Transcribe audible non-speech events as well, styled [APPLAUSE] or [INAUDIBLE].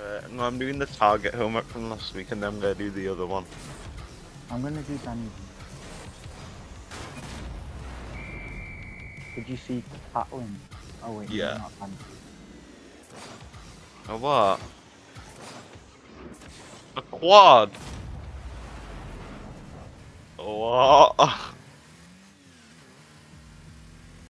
Uh, no, I'm doing the target homework from last week and then I'm gonna do the other one. I'm gonna do Danny. Did you see Patlin? Oh wait, Yeah. not Danny. A what? A quad? What? [LAUGHS]